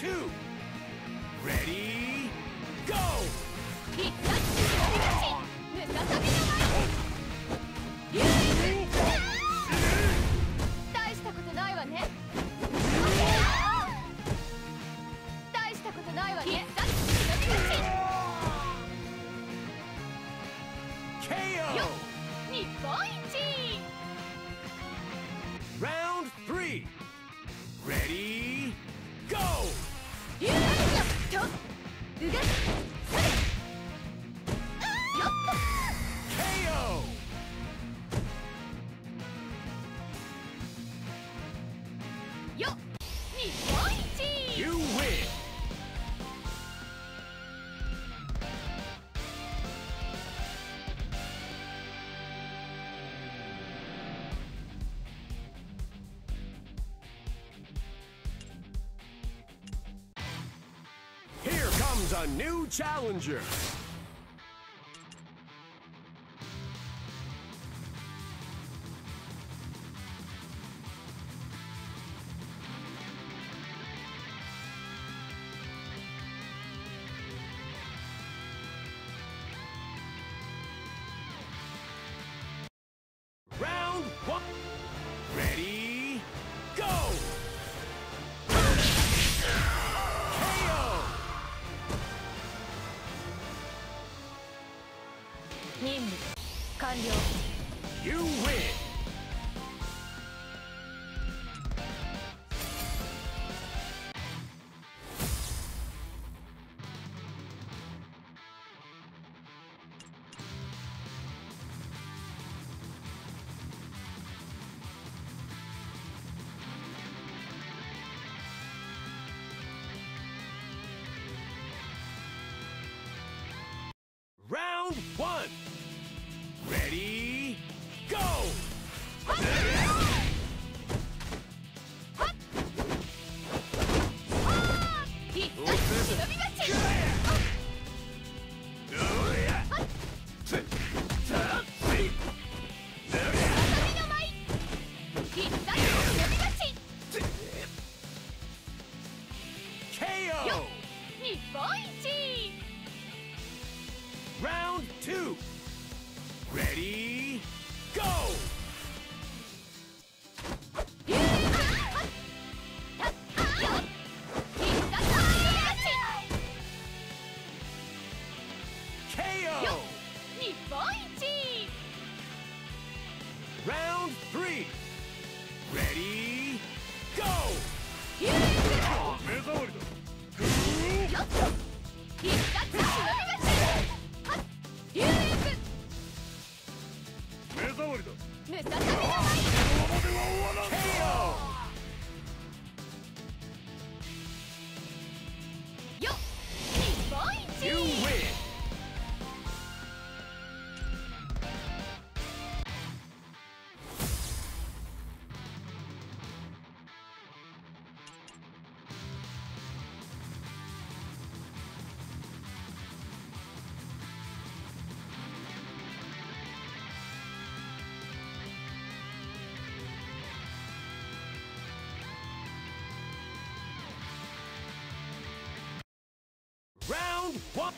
two. Ready, go! KO! Round three. Ready, go! よっ。is a new challenger. 任務完了 You win! Round one. Ready, go! KO! 日本一 round two. Ready, go! KO! Round three. Ready, go! One.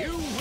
You win!